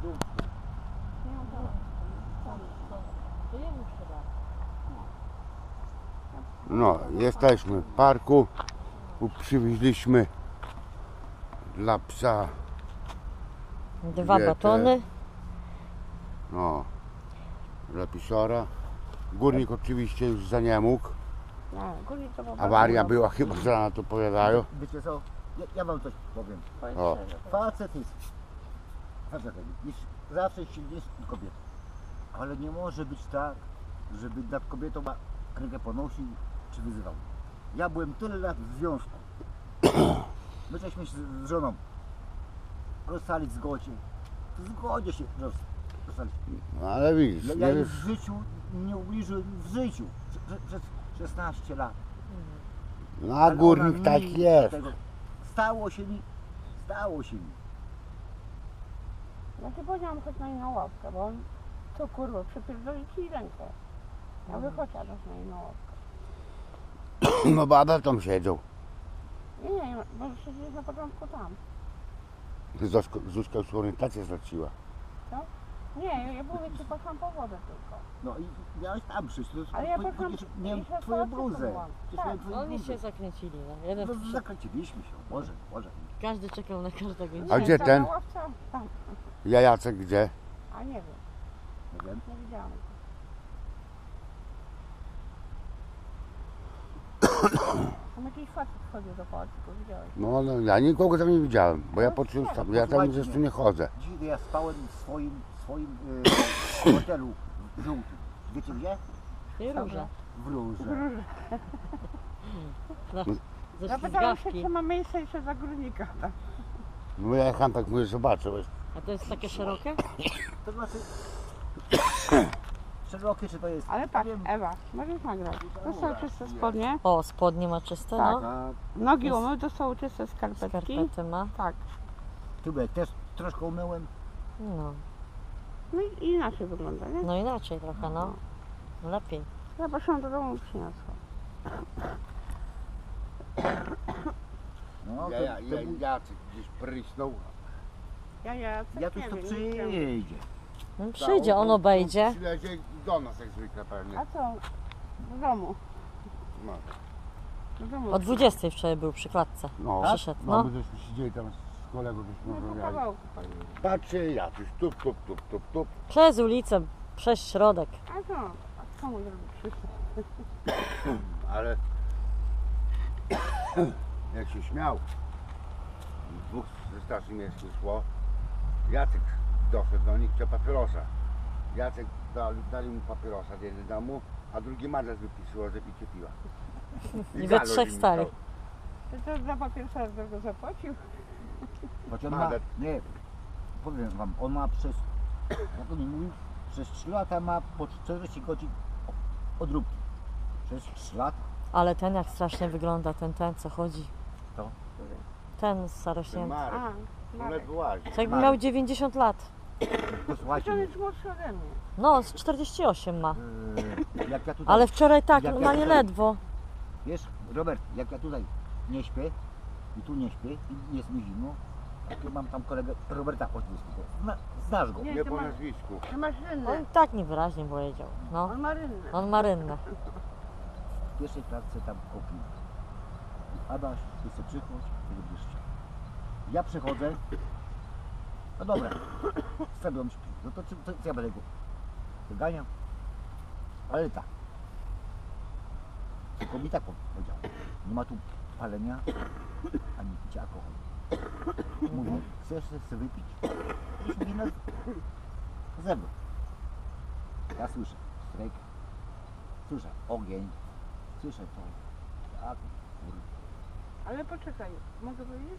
kierunku. Nie mam prawa. To jemu trzeba. No, jesteśmy w parku. Przywieźliśmy dla psa, Dwa Wiecie. batony. no, dla pisiora. Górnik oczywiście już za nie mógł. No, górnik to było Awaria bardzo była chyba, że na to powiadają. Wiecie co? Ja, ja wam coś powiem. dobre. O. Powiedz szczerze. Facet jest facetem. Jest zawsze silniejszy od kobiety. Ale nie może być tak, żeby nad kobietą ma rękę ponosił czy wyzywał. Ja byłem tyle lat w związku. My żeśmy się z żoną rozstali w zgodzie. W zgodzie się roz- rozstali. No, ale widzisz, Ja, ja jej wiesz, w życiu nie ubliżyłem w życiu. Prze- Przez 16 lat. no Ale a ona górnik mi tak jest. tego- Stało się mi, stało się mi. Ja ci powiedziałam chodź na inną ławkę, bo on to kurwa przypierdoli ci rękę. Ja mówię chodź Adaś na inną ławkę. No baba tam siedzą. Nie, nie, bo siedzisz na początku tam. Zuzka, Zuzka już orientację straciła. Nie, ja mówię ci poszłam po wodę tylko. No i miałeś tam przyjść. To, Ale ja po- poszłam- przecież miałem jeszcze twoją bluzę. byłam. Przecież Tak, miałem twoją Oni bluzę. się zakręcili. No. Jeden No, zakręciliśmy się. Może, może. Każdy czekał na każdego. A gdzie ta ten? Na ławce, tam. Ja Jacek gdzie? A nie wiem, Nie wiem. nie widziałam. Tam jakiś facet wchodził do pałacu, widziałeś. No, no ja nikogo tam nie widziałem, bo ja No, tak, tam, ja tam posłuchajcie zresztą mnie. nie chodzę. Dzisiaj ja spałem w swoim, swoim e, hotelu żółtym. Wiecie gdzie? I róże. W Róże. No, ze Zapytałam się, ślizgawki. czy ma miejsce jeszcze za górnika. No ja jechałem tak mówię, zobaczyłeś. A to jest takie szerokie? To znaczy... Szerokie czy to jest? Ale tak, Powiem, Ewa, możesz nagrać. Dostał czyste spodnie, O, spodnie ma czyste, Tak. no. tak. nogi Jest- umył, dostał czyste skarpetki. Skarpety ma. Tak. Tubek też troszkę umyłem. No. No i inaczej wygląda, nie? no inaczej trochę, no. Lepiej. Ja poszłam do domu i przyniosłam. No, Ja, ja, to ja, był- Jacek gdzieś prysnął. Ja, ja, ja tuż to przyjdzie. No, przyjdzie, on obejdzie. Przyjedzie do nas jak zwykle pewnie. A co? Do domu. No, Do domu. O 20 wczoraj był przy klatce. no, Przyszedł, no. no. żeśmy siedzieli tam z kolegą, żeśmy No po rozmawiali. kawałku pani. Patrzy, Jacuś, tup, tup, tup, tup, tup. Przez ulicę, przez środek. A co? A komu zrobić krzywdę? ale jak się śmiał, dwóch ze starszych miejskim szło, Jacek doszedł do nich, chciał papierosa. Jacek dali, dali mu papierosa, jeden dał mu, a drugi mandat wypisał za picie piwa. I we trzech stali. to za papierosa go zapłacił? Choć on ma, nie, powiem wam, on ma przez, jak on mówił, przez 3 lata ma po 40 godzin o- odróbki. Przez 3 lata. Ale ten jak strasznie wygląda, ten, ten co chodzi. To? Ten Ten. Marek, A, on Marek. jakby miał 90 lat. To słuchajcie, On jest młodszy ode mnie. No, z 48 ma. yy, jak ja tutaj, Ale wczoraj tak, Jak ja normalnie tutaj- ledwo. wiesz, Robert, jak ja tutaj nie śpię i tu nie śpię i jest mi zimno, a tu mam tam kolegę Roberta Oświeckiego. Zna, znasz go. Nie, Nie ty po masz, nazwisku. ty masz rynnę. On tak niewyraźnie powiedział. No, On ma rynnę. on ma rynnę. W pierwszej klatce tam kopił. Adaś, ty sobie przychodź, ty będziesz chciał. Ja przychodzę. No dobra, Fabian śpi. No to co, ja będę go wyganiam? Ale tak. Tylko mi tak powiedział. Nie ma tu palenia, ani picia alkoholu. Mówię, chcesz sobie wypić? Już mi na z zewnątrz. Ja słyszę strajk, słyszę ogień, słyszę to. Tak, kurde. Ale poczekaj, mogę powiedzieć?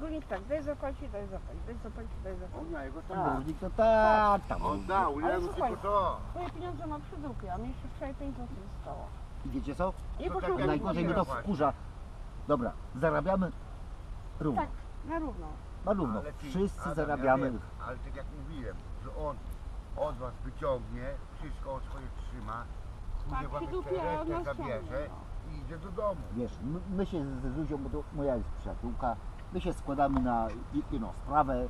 Górnik tak, daj zapłacić, daj zapłacić, daj zapłacić, daj zapłacić. On na jego Tam górnik to tak, tam. On dał, Ale ja słuchaj. tylko to. Twoje pieniądze ma przy dupie, a mi jeszcze wczoraj 5 zł zostało. I wiecie co? I To tak poszło jak Najgorzej mnie to właśnie. wkurza. Dobra, zarabiamy równo. Tak, na równo. Na równo. Ale ty, Wszyscy Adam, zarabiamy. Ja wiem, ale tak jak mówiłem, że on od was wyciągnie, wszystko od swoje trzyma, później Tak, wam przy jeszcze dupie, a resztę zabierze ciągnie, i idzie do domu. Wiesz, my, my się z Zuzią, bo to moja jest przyjaciółka, my się składamy na jedną sprawę.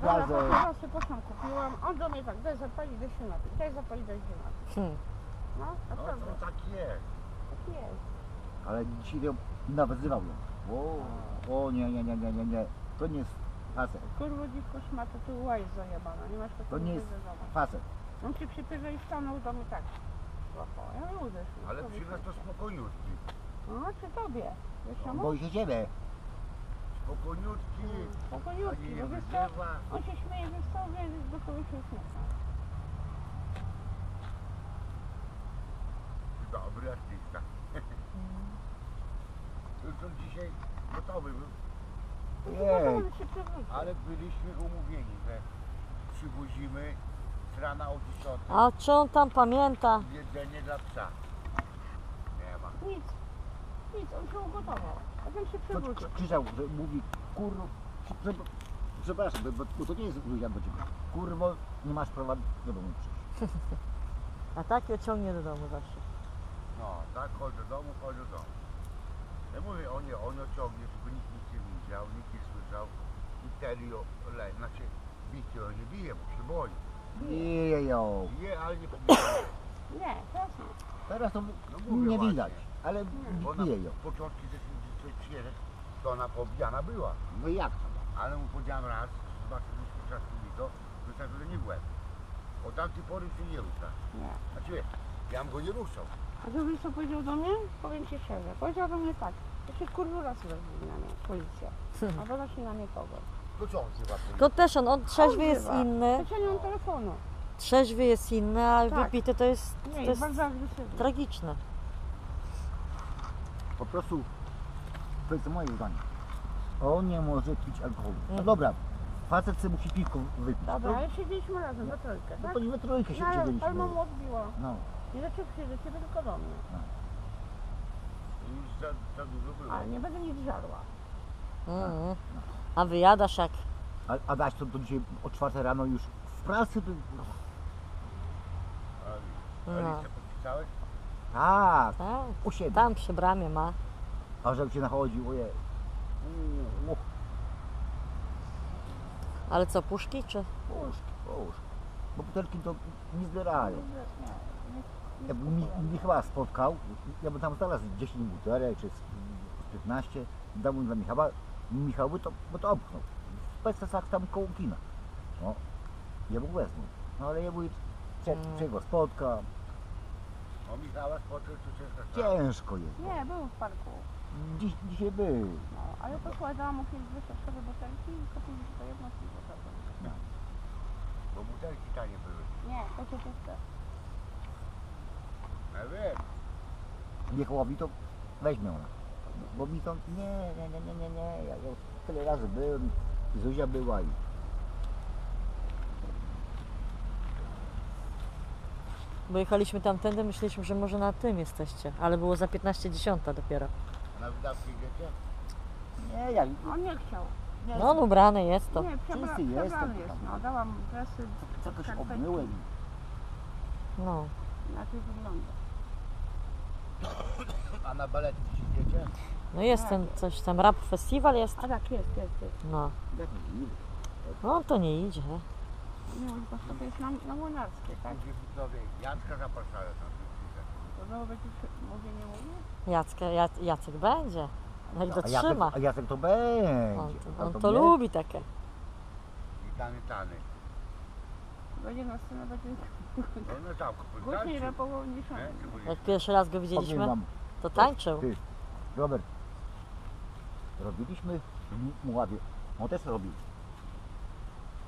Dobra, Razem. poszłam, kupiłam. On do mnie tak, daj zapalić, daj się napić. Daj zapalić, daj się napić. Hmm. No, No naprawdę. to tak jest. Tak jest. Ale dzisiaj ją nawyzywał ją. O, o nie, nie, nie, nie, nie, nie. To nie jest facet. Kurwa dziwko szmata, tu łaj zajebana. Nie masz To takiego nie jest facet. On ci przypierze i stanął do mnie tak. Ja nie uderzył. Ale to spokojniutki. No, czy tobie? Wiesz czemu? Boi się ciebie. Spokojniutki. Spokojniutki, Ani nie bo wiesz co? wyzywa. On się śmieje, wiesz co? Do kogo się uśmiecha. Dobry artysta. Tylko dzisiaj gotowy był. Nie. Ale byliśmy umówieni, że przywozimy z rana o 10 A czy on tam pamięta? jedzenie dla psa. Nie ma. Nic. Nic, on się ugotował. A ten się przewrócił. krzyczał, że mówi, kurwa, prze- przepraszam, bo, bo to nie jest Zuzia do ciebie. Kurwo, nie masz prawa do domu przyjść. A taki ciągnie do domu zawsze. No, tak, chodź do domu, chodź do domu. Ja mówię, on nie, on ciągnie, żeby nikt nic nie widział, nikt nie słyszał. I Terio, le, znaczy, bić go nie bije, bo się boi. Jejo. Bije, ale nie. Nie, teraz nie. Teraz to No mówię nie właśnie. widać, ale Bo na bije ją. początki, że że przyjeżdżać, to ona pobijana była. No i jak to? Ale mu powiedziałem raz, zobaczyliśmy czas to, wystarczy, że nie łeb. Od tamtej pory się nie rusza. Nie. Znaczy wiesz, ja bym go nie ruszał. A to wiesz co powiedział do mnie? Powiem ci szczerze. Powiedział do mnie tak. To się kurwa raz na mnie, policja. A woda się na mnie kogo. On chyba To też on, on trzeźwy jest inny. Przecież nie mam telefonu. Trzeźwy jest inny, a Tak. wypity to jest, Nie, to jest jest bardzo agresywny. tragiczne. Po prostu, to jest moje zdanie. On nie może pić alkoholu. No Mhm. dobra, facet sobie musi piwko wypić. Dobra, No, ale siedzieliśmy razem, we trójkę, no tak? to nie we trójkę się No, ale siedzieliśmy. palma mu odbiła. No, Nie zaczął się do ciebie, tylko do mnie. już za, za dużo było. Ale nie będę nic żarła. Mhm. A wyjadasz jak a, a Daś to, to dzisiaj o czwartej rano już w pracy był. A No. listę podpisałeś? Tak, tak, u siebie. tam przy bramie ma. A żeby się nachodził, ojej. Uuu, Ale co, puszki czy? Puszki, puszki. Bo butelki to nie zbierają. Nie, nie, Ja bym mi, mi chyba spotkał, ja bym tam znalazł 10 butelek, czy z z 15, dał mu dla Michała, Michał by to, by to obchnął. W PSS-ach tam koło kina. No, ja mu wezmę. No ale ja mówię, czy, Mm. spotka, O Michała spotkał, to sprawa. ciężko jest. nie, był w parku. Dziś, dzisiaj był. No, ale posłuchaj, dałam mu kiedyś wyszedł cztery butelki i kupili to jedno piwo. tak. Bo butelki tanie były. Nie, to się puste. Ja wiem. Michałowi to weźmie ona. Bo mi to, nie, nie, nie, nie, nie, nie, ja, ja tyle razy byłem, i Zuzia była i Bo jechaliśmy tamtędy, myśleliśmy, że może na tym jesteście, ale było za 15.10 dopiero. Na wydawki idziecie? nie, ja, On nie chciał. nie, No on ubrany jest to. Nie, przebra, Czysty jestem przebrany jest. tam. No, dałam dresy, jakoś obmyłem. No. Inaczej wygląda. A na balet idziecie? No jest ten coś tam, rap festiwal jest. A tak, jest, jest, jest. No. Idę. No on to nie idzie. Nie, bo to jest na, na Młynarskiej, tak? Widzowie Jacka zapraszają przyjazd. To znowu będzie, mówię, nie mówię? Jacka, Jac- Jacek będzie. Jak A Jacek, dotrzyma. a Jacek to będzie. On, A on to lubi takie. I tany tany. Będzie na scenę, będzie No na zamku głośniej poznaczy. rapował niż on. Nie? Czy Jak pierwszy raz go widzieliśmy, to tańczył. Ty, Robert, robiliśmy w Muławie, on też robił,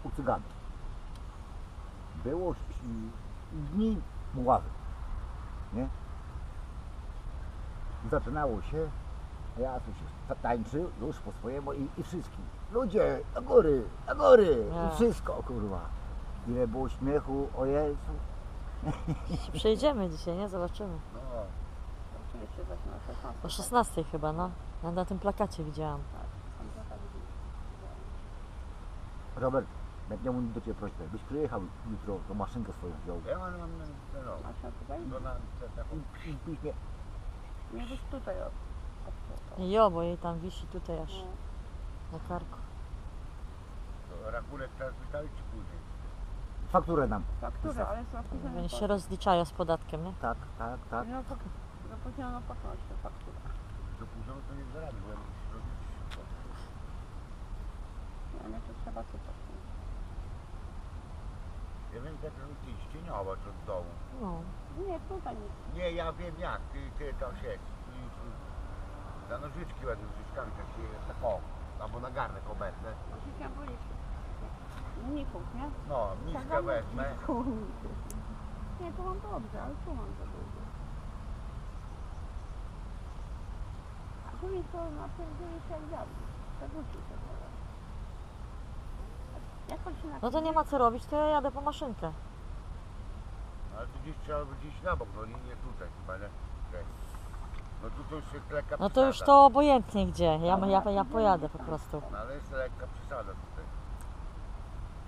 u cyganów. Było ś- dni Muławy, nie? Zaczynało się, ja tu się ta- tańczył już po swojemu i, i wszystkim. Ludzie, do góry, do góry, i wszystko, kurwa. Ile było śmiechu, o Jezu. Przyjdziemy dzisiaj, nie? Zobaczymy. No, Oczywiście zaczyna 16. O 16 chyba, no. Ja na tym plakacie widziałam. Robert, będę miał do Ciebie prośbę, byś przyjechał jutro, tą maszynkę swoją wziął. ja mam na no, Masz na na taką I, byś mnie Nie byś tutaj od. Jo, bo jej tam wisi tutaj aż No. na karku. to rachunek teraz wystawić czy później? Fakturę nam. Fakturę, ale są opóźnione Oni się rozliczają z podatkiem, nie? Tak, tak, tak. No, fak- Zapóźniono płatność, to faktura. To później to nie zarabię, bo ja muszę się rozliczyć. No nie, to trzeba tu płacić. Ja wiem, jak robić cieniować od dołu. No. Nie, tutaj nie. Nie, ja wiem jak, ty, ty to. Ty, ty, za nożyczki ładnie z nożyczkami takie, tak o, albo na garnek obetnę. Musicie policzyć. Uników, nie? No, miskę wezmę. Nie, tu mam dobrze, ale tu mam za dużo. A to się jak dziadek. Przedłuży się teraz. Jak on się No to nie ma co robić, to ja jadę po maszynkę. Ale tu gdzieś trzeba by gdzieś na bok, no nie, nie tutaj chyba, nie? Okej. No tu to już jest lekka No to już przesada. to obojętnie gdzie. Ja, ja, ja pojadę po prostu. No ale jest lekka przesada.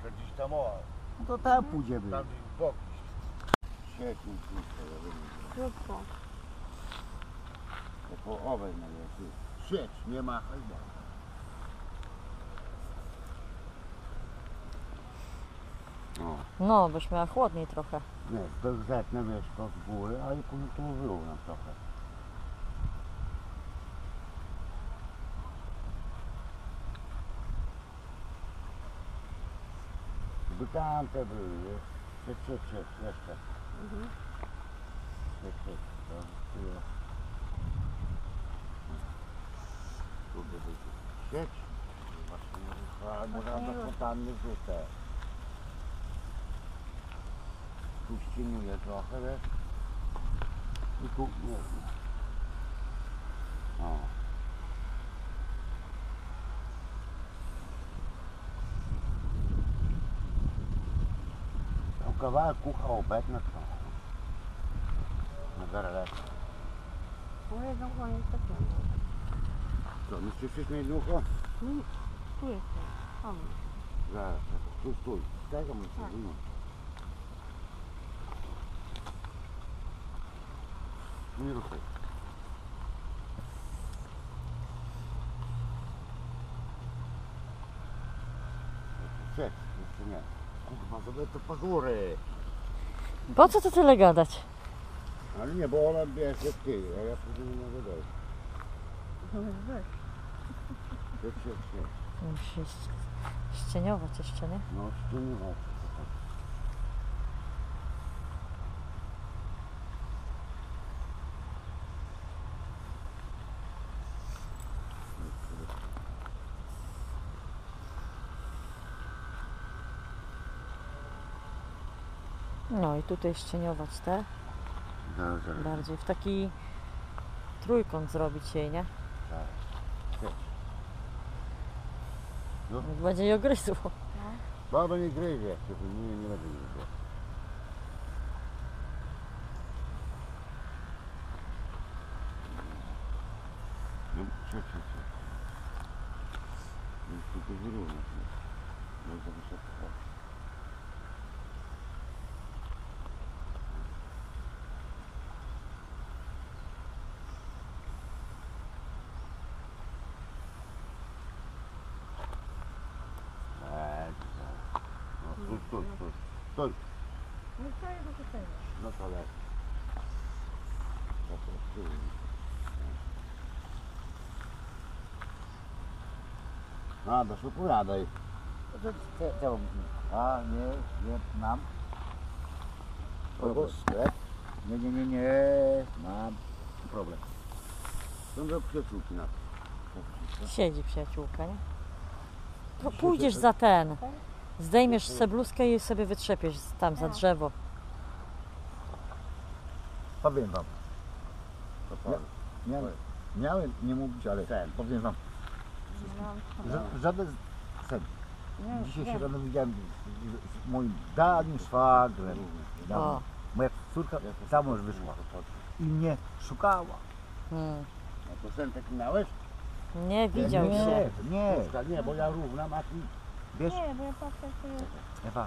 To gdzieś tam o, No to tam pójdziemy. tam gdzieś w bok. Sieć mi krótko, ja wiem. Krótko. Jako owej na wiesz. Sieć, nie ma chyba. No, byś miała chłodniej trochę. nie, to zetnę wiesz, to z góry, ale później tu wyrównam trochę. By tamte były. Sieć, sieć, sieć, jeszcze. Mhm. Sieć, sieć, to tyle. Kurde, jest sieć. Właśnie, albo Właśnie na już. fontanny rzucę. Tu ścieniuję trochę, wiesz. I tu, nie O. Tam kawałek kucha obetnę trochę. Na gareleczkę. No jedną chyba nie trafiłam. Co, myślisz, że mnie ducho? Nie, Tu jest to. Tam. Zaraz, tu stój. Tego muszę Tak. wyjąć. Nie ruszaj. Siedź, jeszcze nie. Kurwa, sobie to pazury. Po co tu tyle gadać? Ale nie, bo ona bierze ty, a ja później nie mogę dojść. Siedź, siedź. Musi ścieniować jeszcze, nie? No, ścieniło. No i tutaj ścieniować te. Dobrze. Bardziej w taki trójkąt zrobić jej, nie? Siedź. Będzie jej ogryzło. Baba nie gryzie, nie, nie będzie gryzie. No, siedź, siedź, siedź. Już tylko wyrównać. No, za wysoko. Eee, no, stój, stój, stój. Stój. No to jest do tego. No to lepiej. No to stój. No, to opowiadaj. To co- co? A, nie, nie, mam. Problem. Nie, nie, nie, nie, mam problem. Są do przyjaciółki na Siedzi przyjaciółka, nie? To pójdziesz za ten. Zdejmiesz sobie bluzkę i sobie wytrzepiesz tam za drzewo. Powiem wam. To pan. Miałem, miałem nie mówić, ale Sen. powiem wam. Ża- żaden sen. Dzisiaj się rano widziałem z, z moim dawnym szwagrem. O. Moja córka za mąż wyszła i mnie szukała. Hmm. No to sen taki miałeś? Nie widział nie, się. Nie, Nie, bo ja równam, a ty... wiesz, Nie, bo ja patrzę, to jest... Ewa.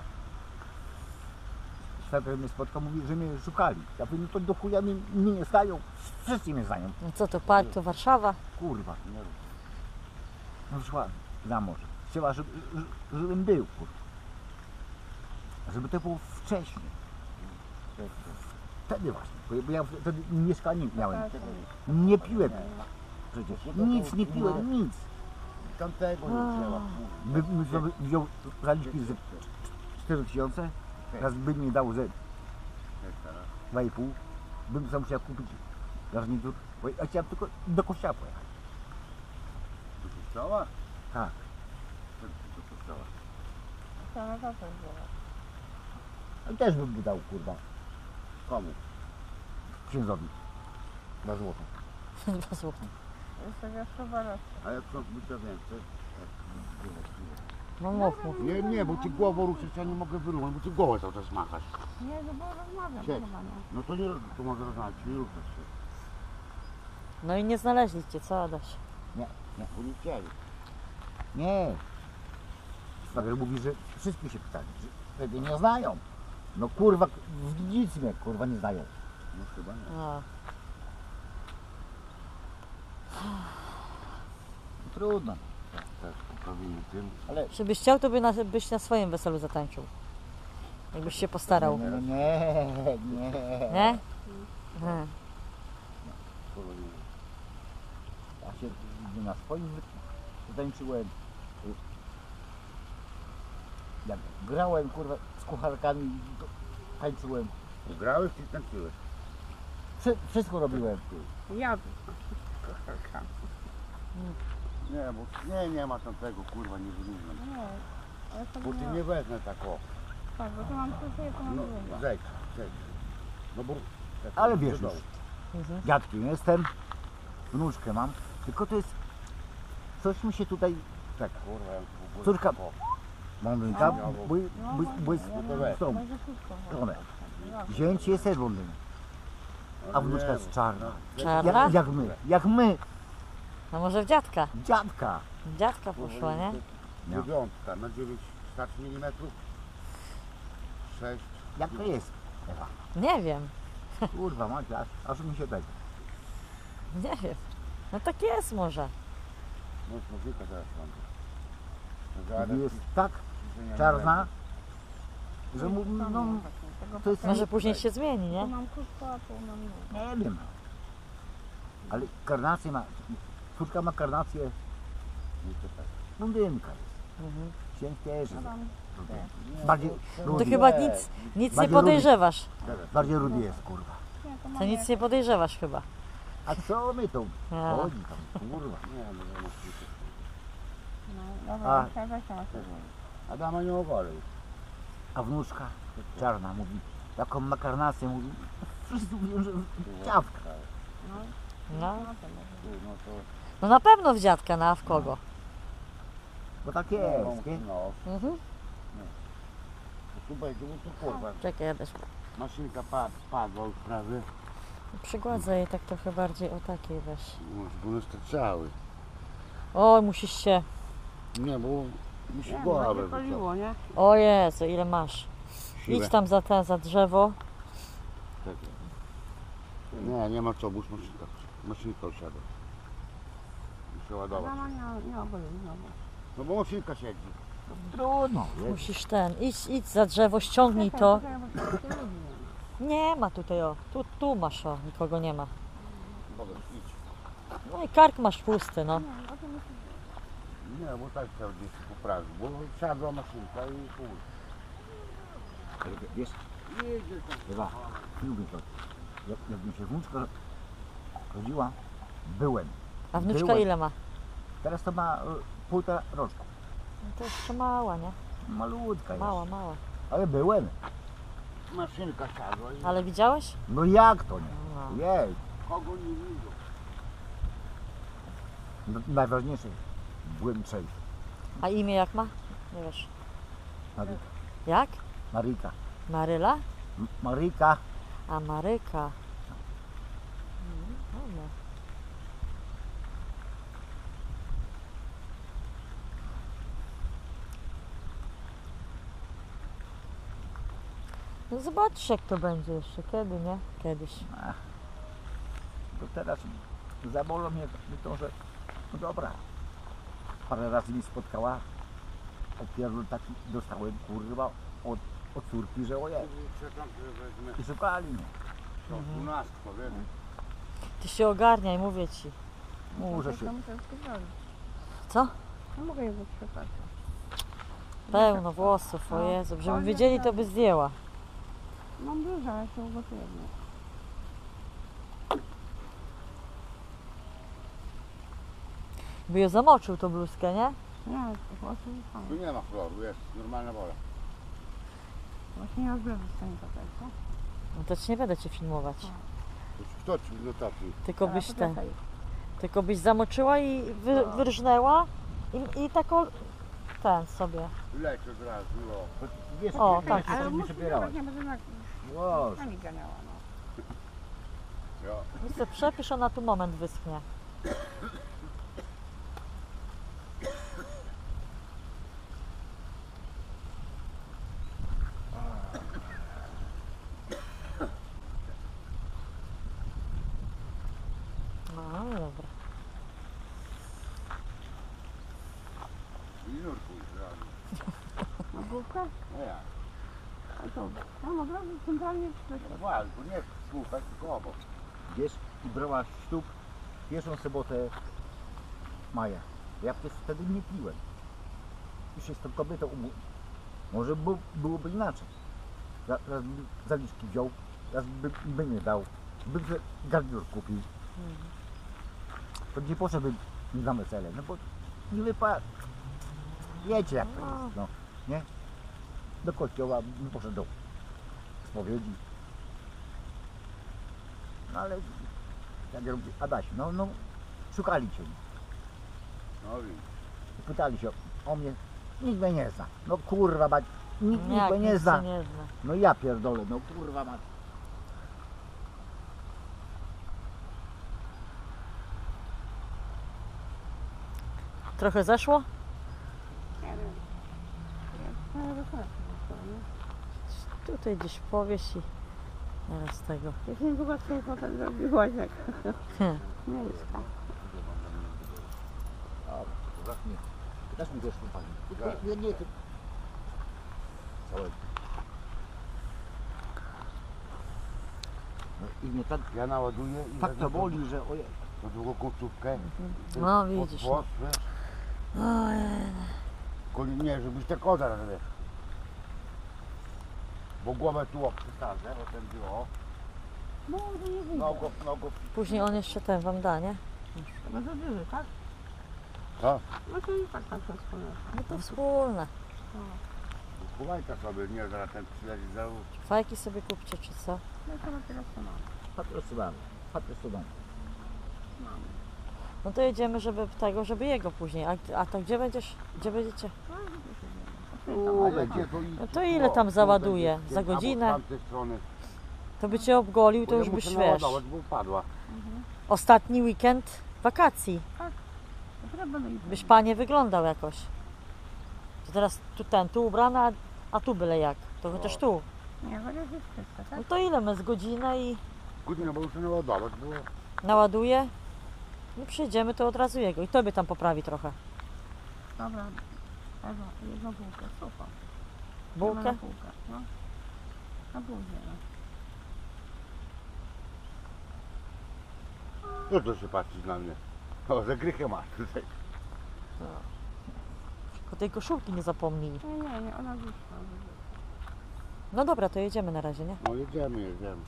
Szwagier mnie spotkał, mówi, że mnie szukali. Ja mówię, no to do chuja mnie, mnie nie znają. Wszyscy mnie znają. No co to park to Warszawa? Kurwa. Nie rób. No wyszła za mąż. chciała, żeby, żebym był, kurwa. Żeby to było wcześniej. Wtedy właśnie, bo- bo ja wtedy mieszkanie miałem. Nie piłem przecież, nic nie piłem, nic. Tamtego nie wzięła. My, my sobie wziął, braliśmy ze 4 tysiące, raz by mi dał ze 2,5, bym sam musiał kupić garnitur, bo ja chciałem tylko do kościoła pojechać. Do kościoła? Tak. Do kościoła. To na to. I też bym mu dał, kurwa, Komu? księdzowi. Na złoto. Dwa złote. A jak być to więcej? No mów, mów. Nie, nie, bo ci głową ruszyć ja nie mogę wyruchać, bo ci głowę cały czas machasz. Nie, no bo rozmawiam Siedź. chyba nie. No to nie, to może rozmawiać, nie ruszać się. No i nie znaleźli cię, co Adaś? Nie, nie, Bo nie chcieli. nie. Szwagier mówi, że wszyscy się pytali, że tego nie znają. No kurwa, nic mnie kurwa nie znają. No chyba nie. A, Trudno. Tak, poprawimy tym. żebyś chciał, to by na, byś na swoim weselu zatańczył. Jakbyś się postarał. Nie, nie, nie. Nie? Polonimy. Ja się na swoim wy- zatańczyłem. Jak grałem kurwa z kucharkami, to tańczyłem. Grałeś czy tańczyłeś? Wszy- Wszystko robiłem. Ja. Nie, bo nie, nie ma tamtego, kurwa, nie wyrównam. Nie, ale to Bo ty nie wezmę tak o. Tak, bo tu mam coś, to mam No, zejdź, zejdź. No bo... tak, Ale wiesz już, Mhm. dziadkiem jestem, wnuczkę mam, tylko to jest, coś mi się tutaj, tak, Kurwa, ja w ogóle- Córka- o, blondynka, No, wszystko. żonę. Zięć jest też blondyn, a no wnuczka jest czarna. Czarna? Jak, jak my, jak my, No może w dziadka. dziadka. W dziadka poszła, nie? No. Dziewiątka na 9 starczy mm. 6. Jak to jest? Ewa? Nie wiem, Kurwa, Macia, aż, aż mi się tego. nie wiem. No tak jest może. No z muzyka teraz mam. Jest tak czarna, że mu, no, to jest, Może później się zmieni, Tu nie? mam krótko, a tu mam długo. nie wiem. Ale karnację ma, córka ma karnację, blondynka jest. Mhm. Zięć też A jest. tam Bardziej To rudy, chyba nic, nic nie Bardziej podejrzewasz. bardziej rudy jest, kurwa. nie, to To nic nie podejrzewasz chyba. A co my tu? A. Chodzi tam, kurwa. Nie, no nie ma No, A. dobra, trzeba weź. Adama nie. A wnuczka czarna mówi, jaką ma karnację, mówi, wszyscy mówią, że dziadka. No, No, no to. No no na pewno w dziadka, no a w kogo? Bo tak No, jest, nie? no, Mhm. tu będzie, bo tu kurwa. Czekaj, Adaś. Maszynka pad, padła już prawie. Przygładzę jej tak trochę bardziej o takiej weź. No, bo one starczały. O, musisz się. Nie, bo mi się Nie, głowa no, wyszła. paliło, nie? O Jezu, ile masz. Siłę. Idź tam za, te, za drzewo. Czekaj. Nie, nie ma co, już maszynka, maszynka usiadła. Muszę ładować. Adama nie, nie ogolił znowu. No bo maszynka siedzi. Trudno, jest. Musisz ten. Idź, idź za drzewo, ściągnij to. nie ma. Nie tutaj o. Tu, tu masz o, nikogo nie ma. Dobra, idź. No i kark masz pusty, no. Nie, Nie, bo tak chciał gdzieś poprawić, bo siadła maszynka i chuj. Wiesz, chyba, lubię to. Jak, jak mi się wnuczka rodziła, byłem. A wnuczka Byłem. ile ma? Teraz to ma y, półtora roczka. No to jeszcze mała, nie? Malutka jest. Mała, mała. Ale byłem. Maszynka siadła i Ale widziałeś? No jak to nie? No. Jej. kogo nie widzą. No, najważniejsze, byłem trzeźwy. A imię jak ma? Nie wiesz. Maryka. Jak? Maryka. Maryla? M- Maryka. A Maryka. Mm. No zobaczysz jak to będzie jeszcze. Kiedy, nie? Kiedyś. To teraz zabolą mnie mnie to, że no dobra. Parę razy mi spotkała, opierdol taki dostałem kurwa od, od córki, że ojej. I szukali mnie. To 12 powiem. Ty się ogarniaj, mówię ci. Muszę się. Co? No mogę je wytrzepać. Pełno włosów, o Jezu. Żeby wiedzieli, to by zdjęła. Mam dużo, ale się ugotuję. By ją zamoczył tą bluzkę, nie? Nie, włosy są. Tu nie ma chloru, jest normalna woda. Właśnie nie odbieram z tym tutaj, co? No to ci nie będę cię filmować. Kto ci notacji? Tylko Ale byś ten, tylko byś zamoczyła i wy, wyrżnęła i, i taką ten sobie. Leć od razu, o. Wiesz, O, tak. Ale muszę przebierałaś. nie będę na Łoż. nami ganiała, no. I sobie przepisz, ona tu moment wyschnie. No dobra. Nurkuj zrazu. Na? No ja. A to, tam od razu centralnie No właśnie, tu nie słuchaj, tylko obok. Wiesz, i brała sztuk pierwszą sobotę maja. Ja wtedy nie piłem. Już się z tą kobietą. Może by, byłoby inaczej. Raz, by zaliczki wziął, raz by, by nie dał. By garnitur kupił. To nie poszedłbym na wesele, no bo nie wypada. Wiecie jak to jest, no. Nie? Do kościoła bym poszedł do spowiedzi. No ale jak ja mówię, Adaś, no, no szukali cię. No. Pytali się o mnie. Nikt mnie nie zna. No kurwa mać. Nikt, nikt mnie nie zna. nie zna. No ja pierdolę, no kurwa mać. Trochę zeszło? Nie wiem. No, nie? Tutaj gdzieś powieś i zaraz tego. Już niedługo sobie potem zrobi łaziek. Hmm. Dasz mi, dasz mi też pani. Tak. Nie, nie, ty. No i mnie tak, Ja naładuję i tak to boli, że ojej. tą drugą końcówkę. No, pod widzisz, włos, wiesz. Tylko nie, żebyś tak odraz, wiesz. Bo No, głowę tu o przesadzę, o ten było. No, to nie wyjdzie. Nogo, nogo. Później on jeszcze ten wam da, nie? No to duży, tak? Co? No to i tak tam się wspólne. No to wspólne. Chowajcie sobie, nie zaraz ten przyleci za Fajki sobie kupcie, czy co? No to dopiero co mam. Patrosowałem. Patrosowałem. Mam. No to jedziemy, żeby tego, żeby jego później. A, a to gdzie będziesz? Gdzie będziecie? No? Tu będzie, to i- No to ile tam tu załaduje? Za godzinę? To by cię obgolił, to już byś wiesz. naładować, bo upadła. Ostatni weekend wakacji. Ich Byś panie wyglądał jakoś. To teraz tu ten, tu ubrana, a, a tu byle jak. To chociaż tu. Nie, jest No tak? to ile my z godzinę i Godzinę, bo muszę naładować, bo naładuje. No przyjedziemy, to od razu jego. I tobie tam poprawi trochę. Dobra. Ewa, jedną bułkę, super. Bułkę? Na bułkę, no. Na bułkę, no. no to się patrzysz na mnie. O, zagrychę masz tutaj. Tylko tej koszulki nie zapomnij. Nie, nie, nie, ona wyszła. No dobra, to jedziemy na razie, nie? No jedziemy, jedziemy.